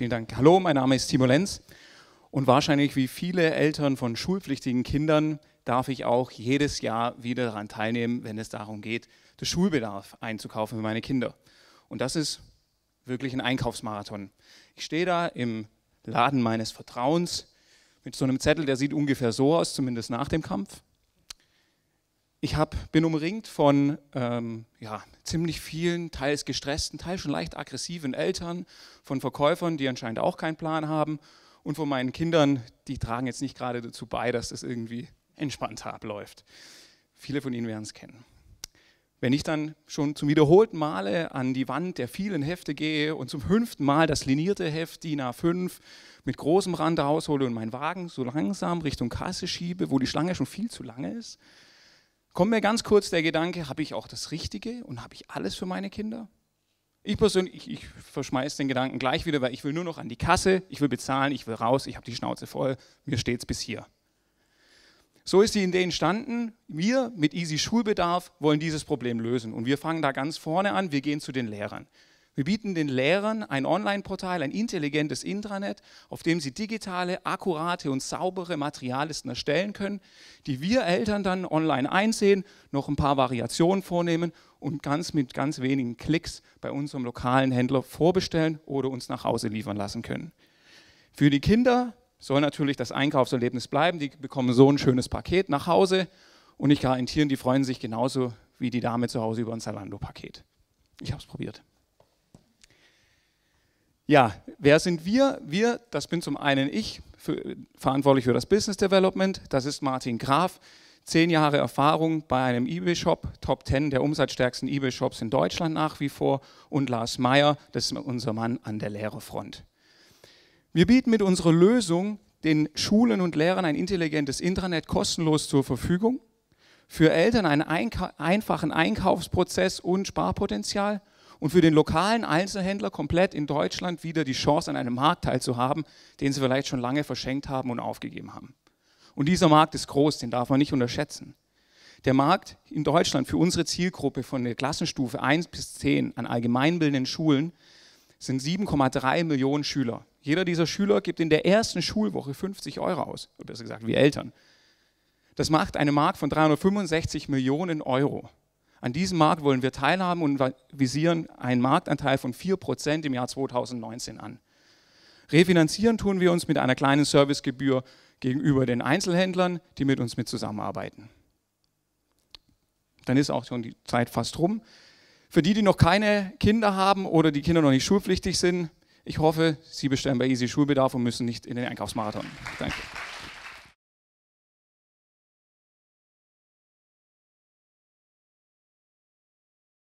Vielen Dank. Hallo, mein Name ist Timo Lenz und wahrscheinlich wie viele Eltern von schulpflichtigen Kindern darf ich auch jedes Jahr wieder daran teilnehmen, wenn es darum geht, den Schulbedarf einzukaufen für meine Kinder. Und das ist wirklich ein Einkaufsmarathon. Ich stehe da im Laden meines Vertrauens mit so einem Zettel, der sieht ungefähr so aus, zumindest nach dem Kampf. Ich hab, bin umringt von ähm, ja, ziemlich vielen, teils gestressten, teils schon leicht aggressiven Eltern, von Verkäufern, die anscheinend auch keinen Plan haben und von meinen Kindern, die tragen jetzt nicht gerade dazu bei, dass das irgendwie entspannt abläuft. Viele von Ihnen werden es kennen. Wenn ich dann schon zum wiederholten Male an die Wand der vielen Hefte gehe und zum fünften Mal das linierte Heft DIN A5 mit großem Rand raushole und meinen Wagen so langsam Richtung Kasse schiebe, wo die Schlange schon viel zu lange ist, kommt mir ganz kurz der Gedanke, habe ich auch das Richtige und habe ich alles für meine Kinder? Ich persönlich, ich, ich verschmeiße den Gedanken gleich wieder, weil ich will nur noch an die Kasse, ich will bezahlen, ich will raus, ich habe die Schnauze voll, mir steht es bis hier. So ist die Idee entstanden. Wir mit Easy Schulbedarf wollen dieses Problem lösen. Und wir fangen da ganz vorne an. Wir gehen zu den Lehrern. Wir bieten den Lehrern ein Online-Portal, ein intelligentes Intranet, auf dem sie digitale, akkurate und saubere Materiallisten erstellen können, die wir Eltern dann online einsehen, noch ein paar Variationen vornehmen und ganz mit ganz wenigen Klicks bei unserem lokalen Händler vorbestellen oder uns nach Hause liefern lassen können. Für die Kinder soll natürlich das Einkaufserlebnis bleiben. Die bekommen so ein schönes Paket nach Hause und ich garantiere, die freuen sich genauso wie die Dame zu Hause über ein Zalando-Paket. Ich habe es probiert. Ja, wer sind wir? Wir, das bin zum einen ich, für, verantwortlich für das Business Development. Das ist Martin Graf, zehn Jahre Erfahrung bei einem eBay-Shop, Top 10 der umsatzstärksten eBay-Shops in Deutschland nach wie vor. Und Lars Meyer, das ist unser Mann an der Lehrerfront. Wir bieten mit unserer Lösung den Schulen und Lehrern ein intelligentes Intranet kostenlos zur Verfügung, für Eltern einen einfachen Einkaufsprozess und Sparpotenzial und für den lokalen Einzelhändler komplett in Deutschland wieder die Chance, an einem Markt teilzuhaben, den sie vielleicht schon lange verschenkt haben und aufgegeben haben. Und dieser Markt ist groß, den darf man nicht unterschätzen. Der Markt in Deutschland für unsere Zielgruppe von der Klassenstufe 1 bis 10 an allgemeinbildenden Schulen sind 7,3 Millionen Schüler. Jeder dieser Schüler gibt in der ersten Schulwoche 50 Euro aus, besser gesagt, wie Eltern. Das macht eine Mark von 365 Millionen Euro. An diesem Markt wollen wir teilhaben und visieren einen Marktanteil von 4% im Jahr 2019 an. Refinanzieren tun wir uns mit einer kleinen Servicegebühr gegenüber den Einzelhändlern, die mit uns mit zusammenarbeiten. Dann ist auch schon die Zeit fast rum. Für die, die noch keine Kinder haben oder die Kinder noch nicht schulpflichtig sind, ich hoffe, Sie bestellen bei Easy Schulbedarf und müssen nicht in den Einkaufsmarathon. Danke.